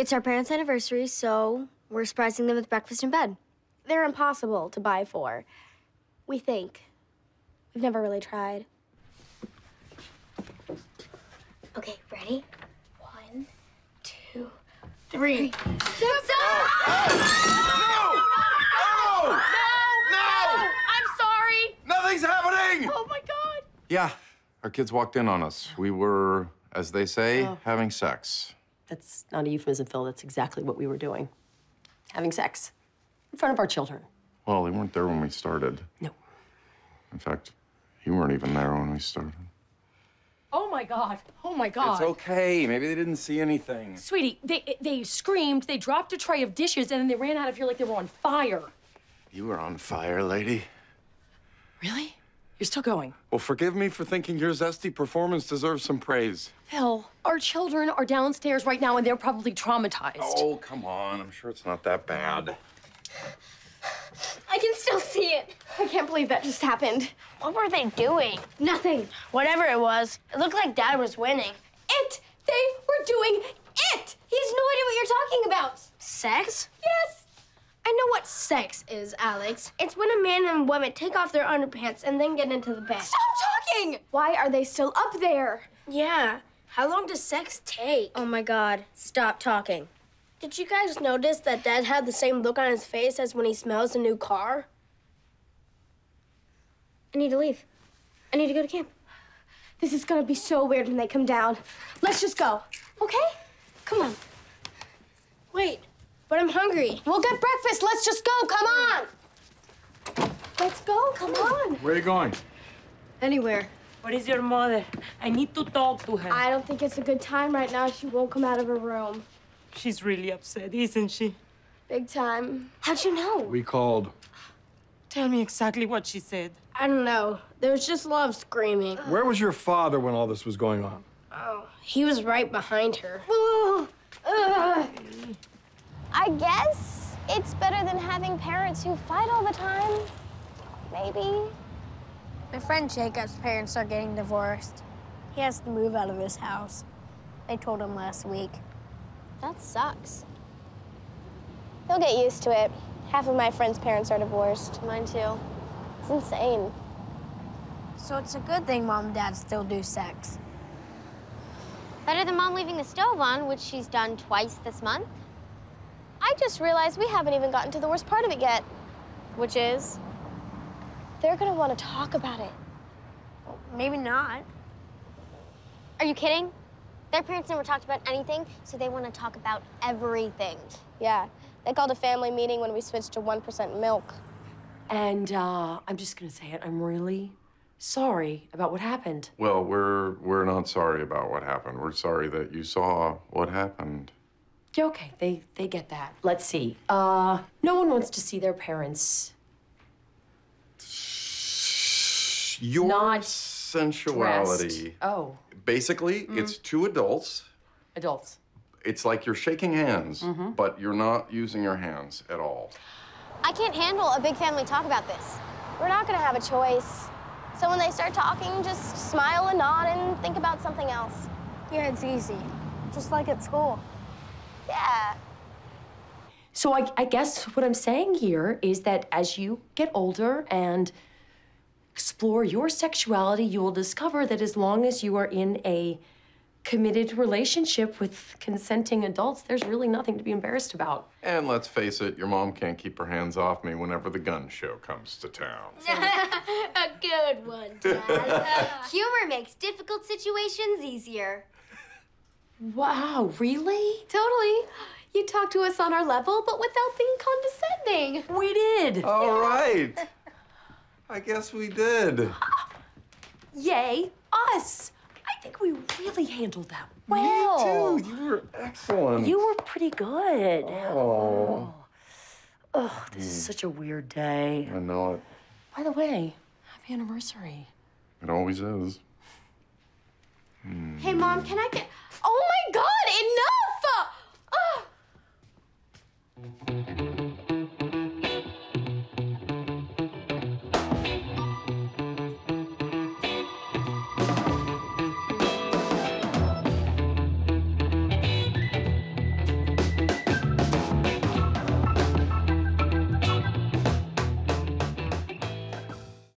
It's our parents' anniversary, so we're surprising them with breakfast in bed. They're impossible to buy for. We think. We've never really tried. Okay, ready? One, two, three. Susan! No! No! No! I'm sorry. Nothing's happening! Oh my god. Yeah, our kids walked in on us. We were, as they say, Oh. having sex. That's not a euphemism, Phil. That's exactly what we were doing. Having sex in front of our children. Well, they weren't there when we started. No. In fact, you weren't even there when we started. Oh my god. Oh my god. It's okay. Maybe they didn't see anything. Sweetie, they they screamed, they dropped a tray of dishes, and then they ran out of here like they were on fire. You were on fire, lady. Really? You're still going? Well, forgive me for thinking your zesty performance deserves some praise. Phil, our children are downstairs right now and they're probably traumatized. Oh, come on. I'm sure it's not that bad. I can still see it. I can't believe that just happened. What were they doing? Nothing. Whatever it was, it looked like Dad was winning. It! They were doing it! He has no idea what you're talking about. Sex? Yes! I know what sex is, Alex. It's when a man and a woman take off their underpants and then get into the bed. Stop talking! Why are they still up there? Yeah. How long does sex take? Oh my god, stop talking. Did you guys notice that Dad had the same look on his face as when he smells a new car? I need to leave. I need to go to camp. This is gonna be so weird when they come down. Let's just go, okay? Come on. Wait, but I'm hungry. We'll get breakfast. Let's just go. Come on. Let's go. Come on. Where are you going? Anywhere. Where is your mother? I need to talk to her. I don't think it's a good time right now. She won't come out of her room. She's really upset, isn't she? Big time. How'd you know? We called. Tell me exactly what she said. I don't know. There was just a lot of screaming. Where was your father when all this was going on? Oh, he was right behind her. I guess it's better than having parents who fight all the time. Maybe. My friend Jacob's parents are getting divorced. He has to move out of his house. They told him last week. That sucks. He'll get used to it. Half of my friends' parents are divorced. Mine too. It's insane. So it's a good thing mom and dad still do sex. Better than mom leaving the stove on, which she's done twice this month. I just realized we haven't even gotten to the worst part of it yet, which is they're gonna want to talk about it. Maybe not. Are you kidding? Their parents never talked about anything, so they want to talk about everything. Yeah, they called a family meeting when we switched to 1% milk. And uh, I'm just gonna say it, I'm really sorry about what happened. Well, we're we're not sorry about what happened. We're sorry that you saw what happened. Yeah, okay, they they get that. Let's see. Uh, no one wants to see their parents Your Not sensuality. dressed. Oh, Basically, it's two adults. adults. It's like you're shaking hands, Mm-hmm. but you're not using your hands at all. I can't handle a big family talk about this. We're not gonna have a choice. So when they start talking, just smile and nod and think about something else. Yeah, it's easy. Just like at school. Yeah. So I, I guess what I'm saying here is that as you get older and explore your sexuality, you will discover that as long as you are in a committed relationship with consenting adults, there's really nothing to be embarrassed about. And let's face it, your mom can't keep her hands off me whenever the gun show comes to town. a good one, Dad. Humor makes difficult situations easier. Wow, really? Totally. You talked to us on our level, but without being condescending. We did. All right. I guess we did. Yay, us. I think we really handled that well. Me too. You were excellent. You were pretty good. Oh, Oh, this is hmm. such a weird day. I know it. By the way, happy anniversary. It always is. Mm. Hey, Mom, can I get... Oh, my God, enough! Uh, uh.